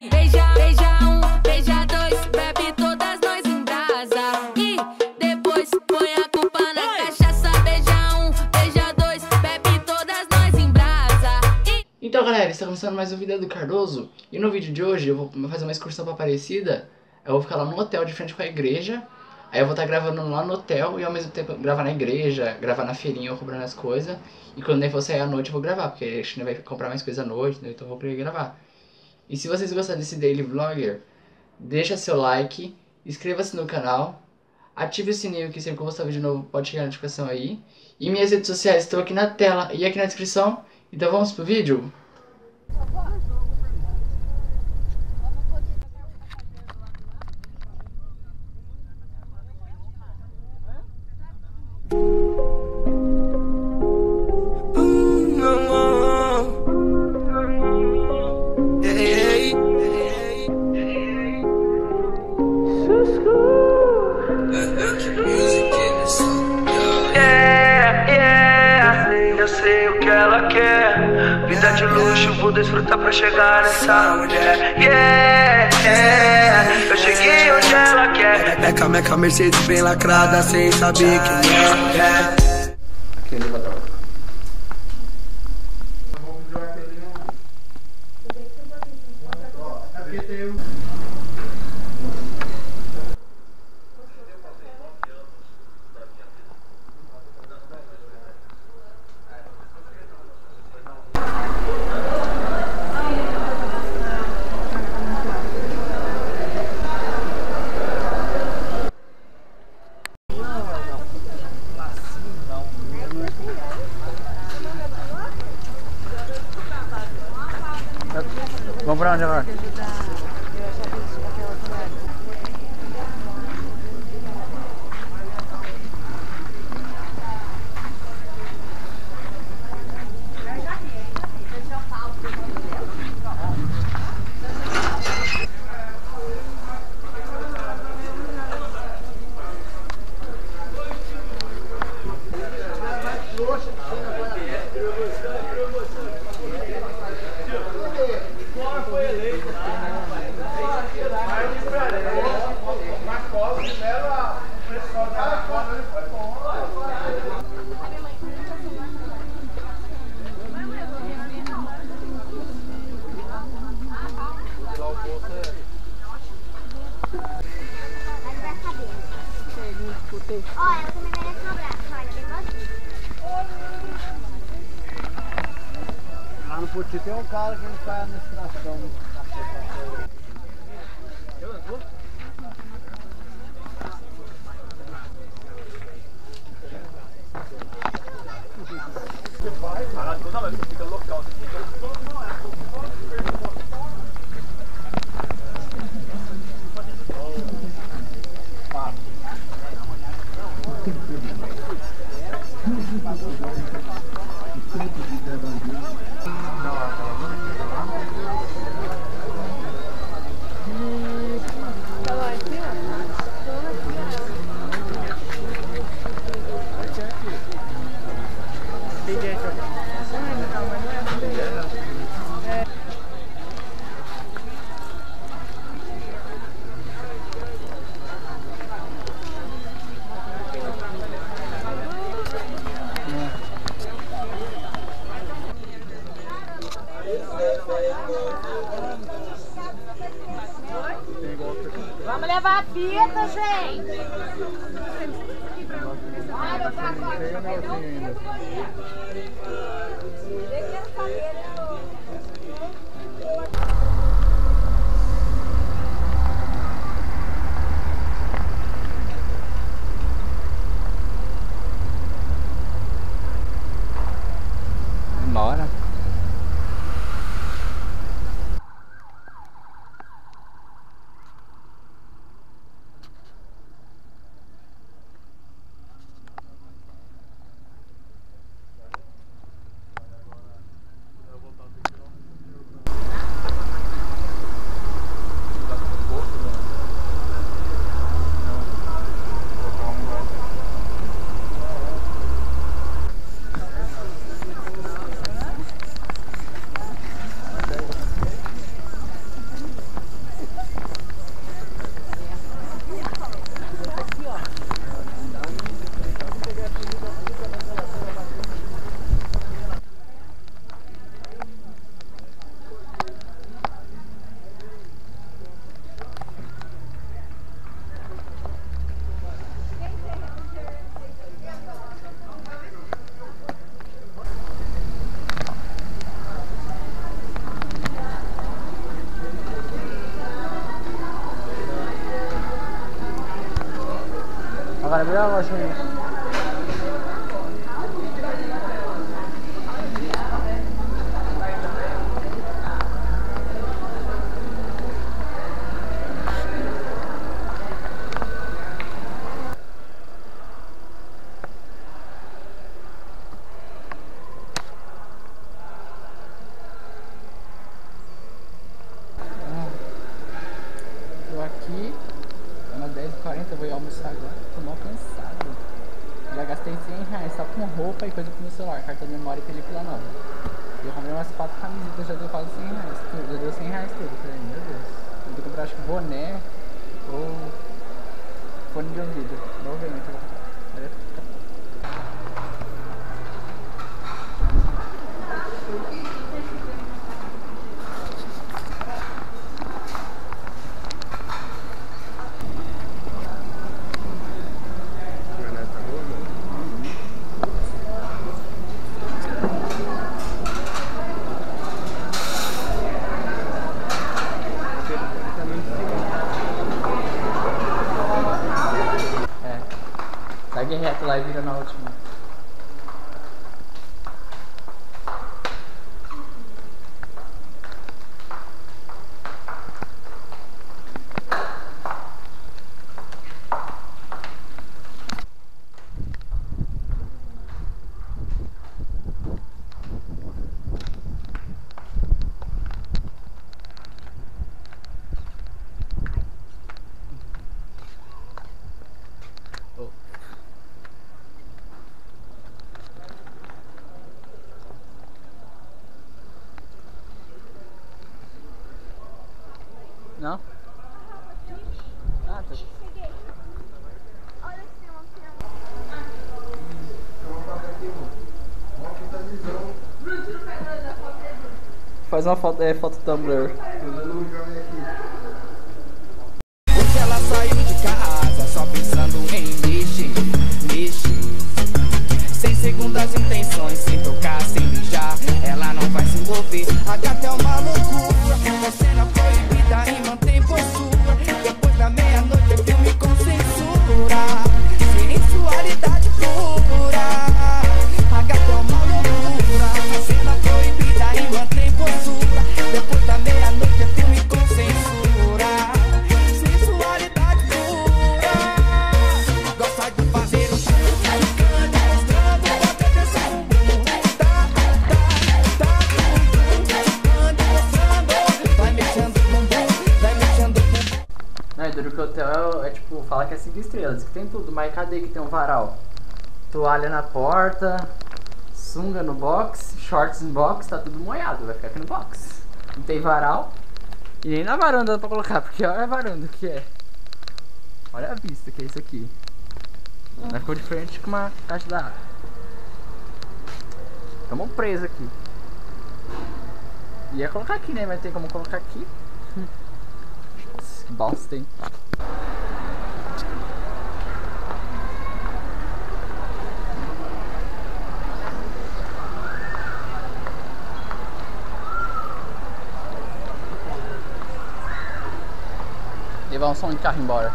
Beija, beija um, beija dois, bebe todas nós em brasa. E depois põe a culpa na cachaça. Beija um, beija dois, bebe todas nós em brasa. E Então galera, está começando mais um vídeo do Cardoso E no vídeo de hoje eu vou fazer uma excursão pra Aparecida Eu vou ficar lá no hotel de frente com a igreja Aí eu vou estar gravando lá no hotel e ao mesmo tempo gravar na igreja Gravar na feirinha, eu comprando as coisas E quando nem for sair à noite eu vou gravar Porque a gente vai comprar mais coisa à noite, né? então eu vou querer gravar E se vocês gostaram desse Daily Vlogger Deixa seu like, inscreva-se no canal Ative o sininho que sempre que eu postar vídeo novo pode chegar a notificação aí. E minhas redes sociais estão aqui na tela e aqui na descrição. Então vamos pro vídeo? Vou desfrutar pra chegar nessa mulher. Yeah, yeah, eu cheguei onde ela quer. Meca, meca, Mercedes bem lacrada, sem saber quem é. Aqui no elevador. Vamos pra onde agora? Olha, Poti tem um cara que ele faz administração. Vamos levar a fita, gente. Olha o pacote. Bora abrir a loja aí. library know. Faz uma foto, é, foto Tumblr. Cadê que tem um varal? Toalha na porta, sunga no box, shorts no box, tá tudo molhado, vai ficar aqui no box. Não tem varal e nem na varanda dá pra colocar, porque olha a varanda que é. Olha a vista que é isso aqui. Nós ficou de frente com uma caixa d'água. Tamo preso aqui. Ia colocar aqui, né? Mas tem como colocar aqui. Nossa, que bosta, hein? Levar um som de carro embora.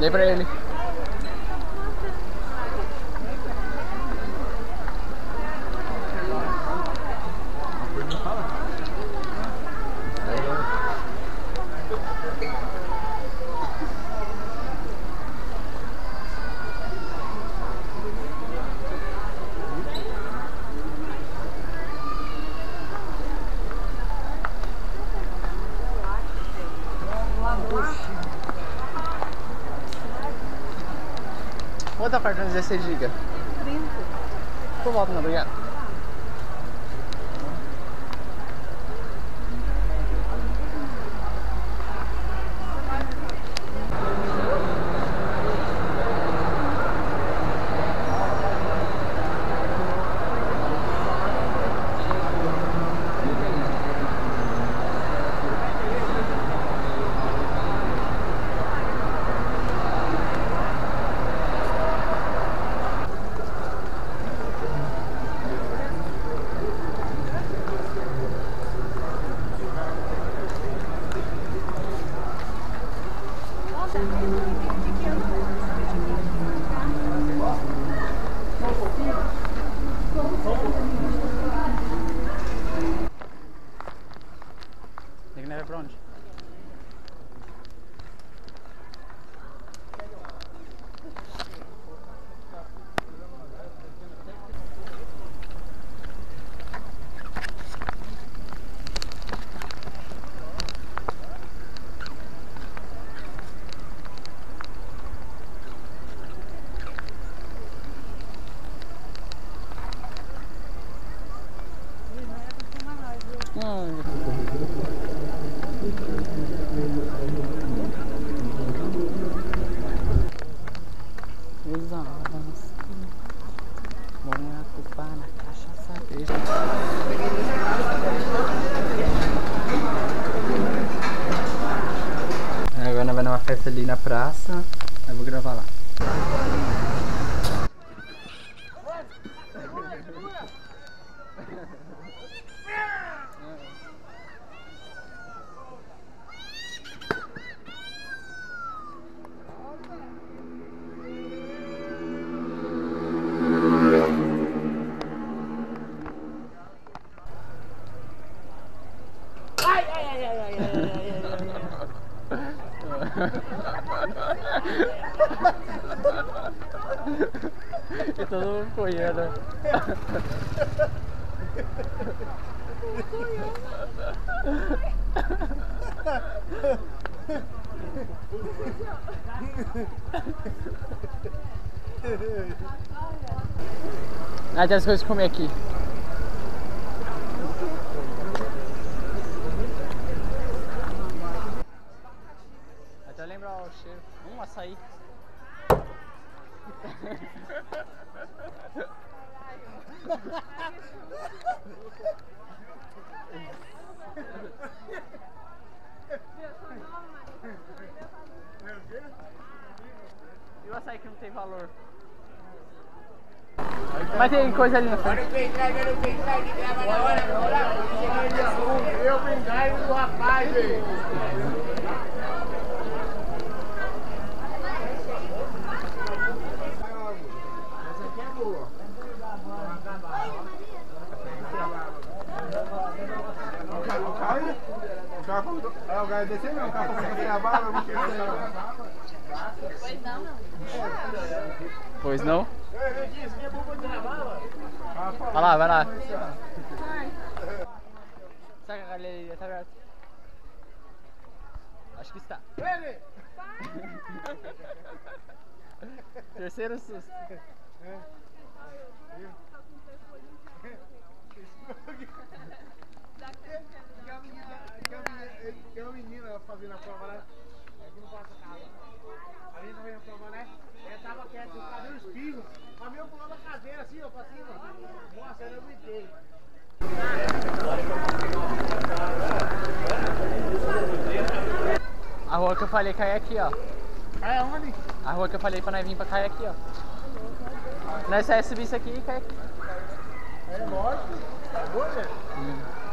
Dei pra ele. Cartão de 16 GB? 30. Por volta, não, obrigado. Os homens vão ocupar na cachaça verde. Agora vamos numa festa ali na praça. Eu vou gravar lá. Ah, tem as coisas pra comer aqui. Até lembrar o cheiro. Um açaí. E o açaí que não tem valor? Mas tem coisa ali na frente. Eu pendrive do rapaz, velho. Essa aqui é boa. O cara, o cara, o cara falou, é, o cara não Pois não, não. Pois não? Ei, vem aqui, isso aqui é bom pra tirar a bala? Vai lá, vai lá. Será que a galeria tá aberta? Acho que está. Ele! Terceiro susto. Aquela menina, aquela menina, aquela menina fazendo a prova, né? É que não passa casa. A menina fazendo a prova, né? Ela tava quieta, fazendo espirro. A minha pulando a cadeira assim, ó, pra cima. Nossa, eu não gritei. A rua que eu falei cai aqui, ó. Aí aonde? A rua que eu falei pra nós vir pra cair aqui, ó. Nós saímos subir isso aqui e cai aqui. É lógico. É boa, né?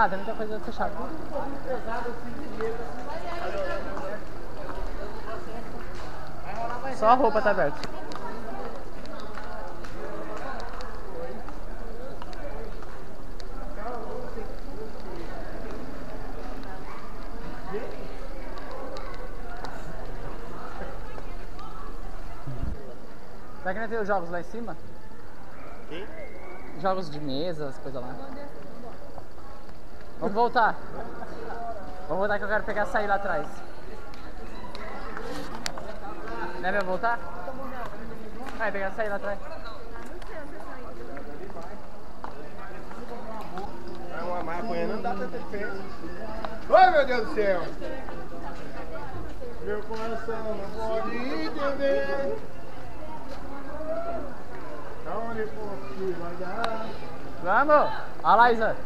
Ah, tem muita coisa fechada. Só a roupa tá aberta. Será que não tem os jogos lá em cima? Jogos de mesa, as coisas lá. Vamos voltar. Vamos voltar que eu quero pegar açaí lá atrás. Não é eu voltar? Vai pegar açaí lá atrás. É uma maconha, não dá tanta diferença. Oi, meu Deus do céu! Meu coração não pode entender. Aonde você vai dar? Vamos! A Laísa.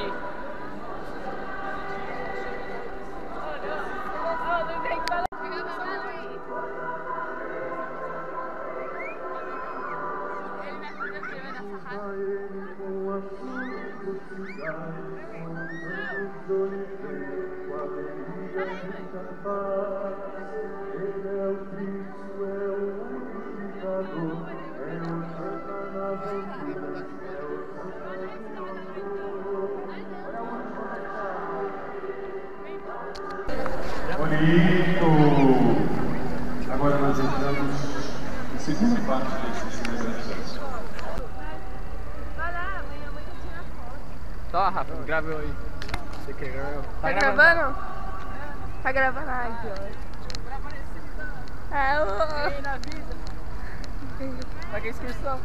Turkey. Rafa. Grava eu aí. Você quer gravar eu? Tá, tá gravando? Tá gravando? Ai, que ótimo. Ei, é, na vida. Paguei a inscrição.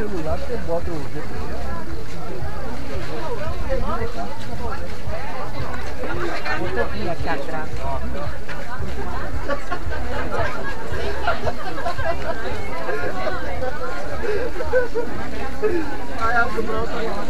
celular você bota o GPS. Motoquinha aqui atrás. Mascarinha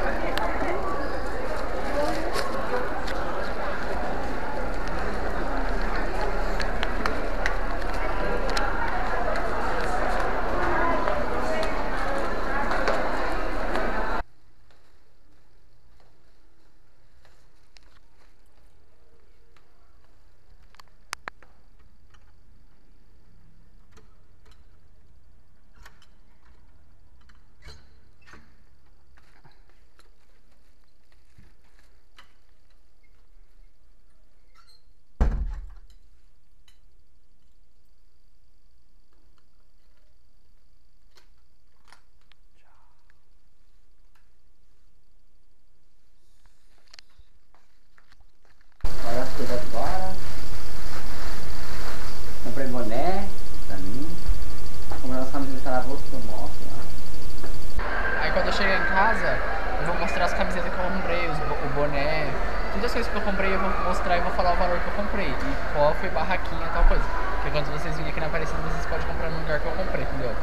mostrar e vou falar o valor que eu comprei. E qual foi barraquinha e tal coisa. Porque quando vocês virem aqui na Aparecida, vocês podem comprar no lugar que eu comprei, entendeu?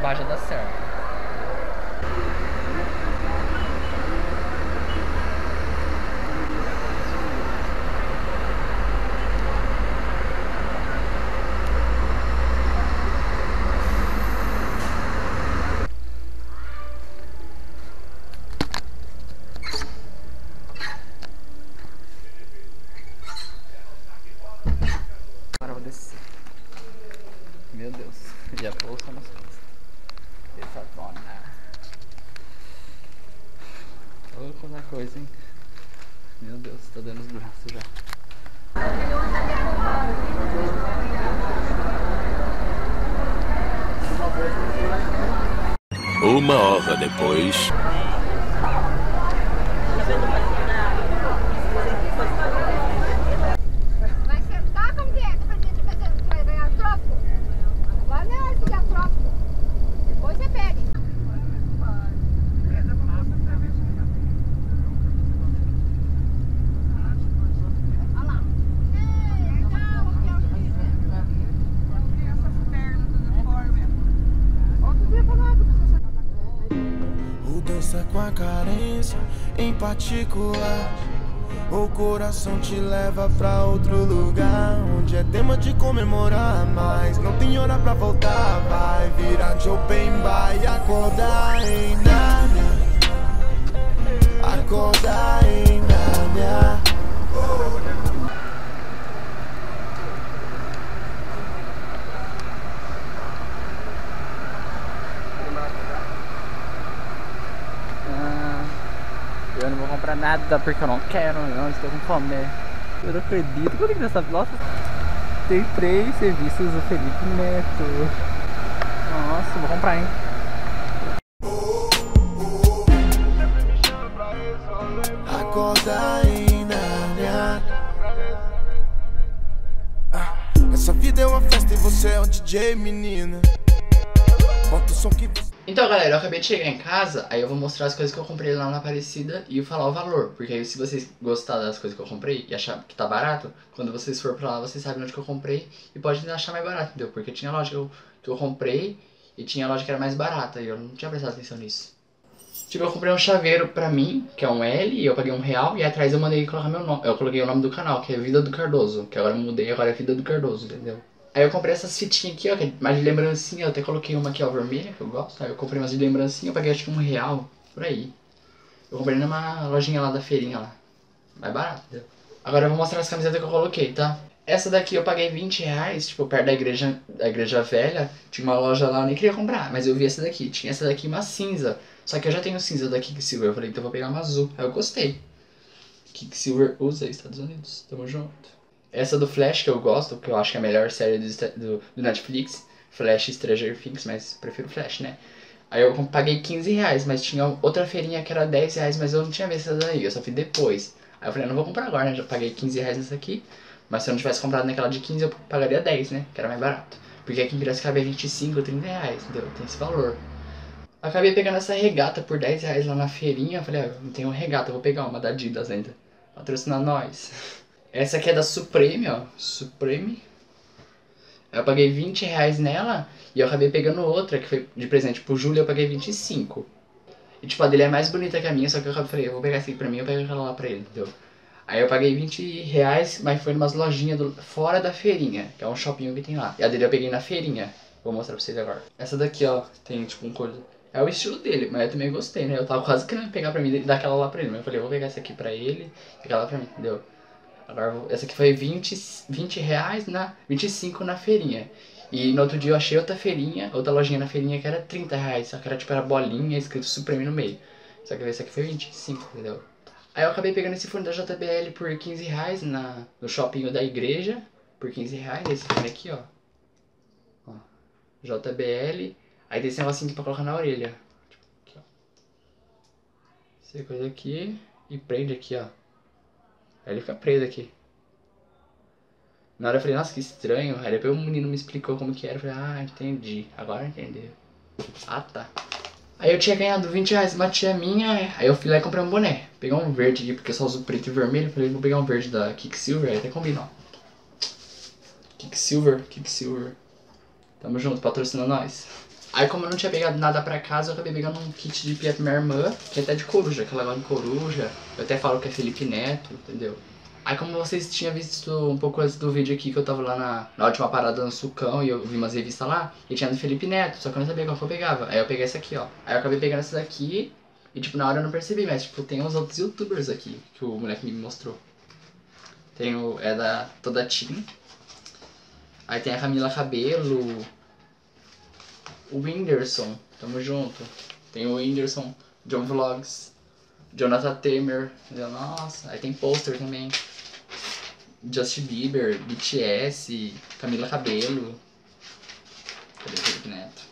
Baja da certo Uma hora depois. Particular. O coração te leva pra outro lugar Onde é tema de comemorar Mas não tem hora pra voltar. Vai virar de open bar e acordar em Nárnia Acordar em Nárnia Ah, eu não vou comprar nada porque eu não quero, não estou com fome. Eu não acredito. Quanto que nessa Nossa, tem três serviços do Felipe Neto. Nossa, vou comprar, hein? Galera, eu acabei de chegar em casa, aí eu vou mostrar as coisas que eu comprei lá na Aparecida e falar o valor. Porque aí, se vocês gostarem das coisas que eu comprei e achar que tá barato, quando vocês for pra lá, vocês sabem onde que eu comprei e podem achar mais barato, entendeu? Porque tinha loja que eu, que eu comprei e tinha loja que era mais barata e eu não tinha prestado atenção nisso. Tipo, eu comprei um chaveiro pra mim, que é um L, e eu paguei um real, e atrás eu mandei colocar meu nome. Eu coloquei o nome do canal, que é Vida do Cardoso, que agora eu mudei, agora é Vida do Cardoso, entendeu? Aí eu comprei essas fitinhas aqui, ó, é mais de lembrancinha, eu até coloquei uma aqui, ó, vermelha, que eu gosto. Aí eu comprei umas de lembrancinha, eu paguei acho que um real, por aí. Eu comprei numa lojinha lá da feirinha lá. Mais barato? Agora eu vou mostrar as camisetas que eu coloquei, tá? Essa daqui eu paguei 20 reais, tipo, perto da igreja, da igreja velha. Tinha uma loja lá, eu nem queria comprar, mas eu vi essa daqui. Tinha essa daqui, uma cinza. Só que eu já tenho cinza da Kicksilver. Eu falei, então eu vou pegar uma azul. Aí eu gostei. Kicksilver usa Estados Unidos. Tamo junto. Essa do Flash que eu gosto, que eu acho que é a melhor série do, do, do Netflix. Flash Stranger Things, mas prefiro Flash, né? Aí eu paguei 15 reais, mas tinha outra feirinha que era 10 reais, mas eu não tinha visto essa daí, eu só vi depois. Aí eu falei, não vou comprar agora, né? Já paguei 15 reais nessa aqui. Mas se eu não tivesse comprado naquela de 15, eu pagaria 10, né? Que era mais barato. Porque aqui em Piracicaba é 25, 30 reais, entendeu? Tem esse valor. Acabei pegando essa regata por 10 reais lá na feirinha. Eu falei, ah, não tenho regata, vou pegar uma da Adidas ainda. Patrocinar nós. Essa aqui é da Supreme, ó. Supreme. Eu paguei 20 reais nela e eu acabei pegando outra que foi de presente pro Júlio eu paguei 25. E tipo, a dele é mais bonita que a minha, só que eu falei, eu vou pegar essa aqui pra mim, eu pego aquela lá pra ele, entendeu? Aí eu paguei 20 reais, mas foi umas lojinhas do, fora da feirinha, que é um shopping que tem lá. E a dele eu peguei na feirinha. Vou mostrar pra vocês agora. Essa daqui, ó, tem tipo um cor. É o estilo dele, mas eu também gostei, né? Eu tava quase querendo pegar pra mim e dar aquela lá pra ele. Mas eu falei, eu vou pegar essa aqui pra ele e aquela lá pra mim, entendeu? Agora, essa aqui foi 20, 20 reais na 25 na feirinha. E no outro dia eu achei outra feirinha, outra lojinha na feirinha que era 30 reais. Só que era tipo, era bolinha escrito Supreme no meio. Só que essa aqui foi 25, entendeu? Aí eu acabei pegando esse fone da JBL por 15 reais na, no shopping da igreja. Por 15 reais, esse fone aqui, ó. ó. JBL. Aí tem esse negocinho aqui pra colocar na orelha. Tipo, aqui, ó. Essa coisa aqui. E prende aqui, ó. Aí ele fica preso aqui. Na hora eu falei, nossa, que estranho. Aí depois o menino me explicou como que era. Eu falei, ah, entendi. Agora entendeu. Ah, tá. Aí eu tinha ganhado 20 reais uma tia minha, aí eu fui lá e comprei um boné. Peguei um verde aqui, porque eu só uso preto e vermelho. Falei, vou pegar um verde da Kicksilver, aí até combina, ó. Kicksilver, Kicksilver. Tamo junto, patrocina nós. Aí como eu não tinha pegado nada pra casa, eu acabei pegando um kit de pia pra minha irmã, que é até de coruja, que ela gosta de coruja. Eu até falo que é Felipe Neto, entendeu? Aí como vocês tinham visto um pouco antes do vídeo aqui, que eu tava lá na, na última parada no Sucão e eu vi umas revistas lá, e tinha do Felipe Neto, só que eu não sabia qual que eu pegava. Aí eu peguei essa aqui, ó. Aí eu acabei pegando essa daqui, e tipo, na hora eu não percebi, mas tipo, tem uns outros youtubers aqui, que o moleque me mostrou. Tem o, é da Toda Team. Aí tem a Camila Cabelo, o Whindersson, tamo junto. Tem o Whindersson, John Vlogs, Jonathan Temer, nossa, aí tem pôster também. Justin Bieber, BTS, Camila Cabelo. Cadê o Felipe Neto?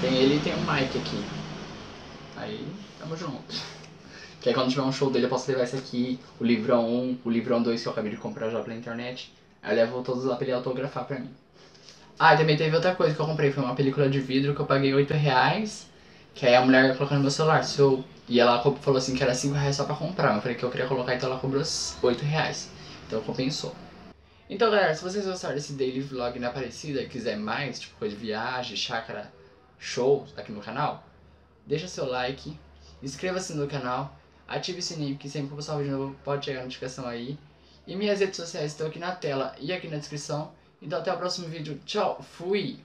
Tem ele e tem o Mike aqui. Aí, tamo junto. Que aí quando tiver um show dele eu posso levar esse aqui, o livrão 1, o livrão 2 que eu acabei de comprar já pela internet. Aí eu levo todos lá pra ele autografar pra mim. Ah, e também teve outra coisa que eu comprei, foi uma película de vidro que eu paguei 8 reais. Que aí a mulher colocou no meu celular. Se eu... E ela falou assim que era 5 reais só pra comprar. Eu falei que eu queria colocar, então ela cobrou 8 reais. Então compensou. Então galera, se vocês gostaram desse daily vlog na Aparecida e quiser mais, tipo coisa de viagem, chácara, shows aqui no canal, deixa seu like, inscreva-se no canal, ative o sininho que sempre que eu postar um vídeo novo pode chegar a notificação aí. E minhas redes sociais estão aqui na tela e aqui na descrição. Então até o próximo vídeo. Tchau, fui!